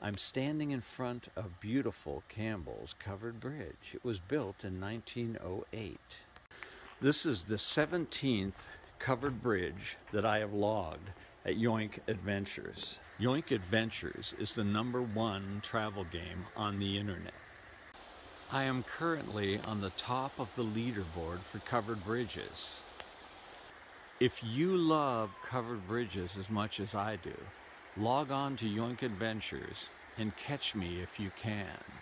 I'm standing in front of beautiful Campbell's Covered Bridge. It was built in 1908. This is the 17th covered bridge that I have logged at Yoink Adventures. Yoink Adventures is the number one travel game on the internet. I am currently on the top of the leaderboard for covered bridges. If you love covered bridges as much as I do, log on to Yoink Adventures and catch me if you can.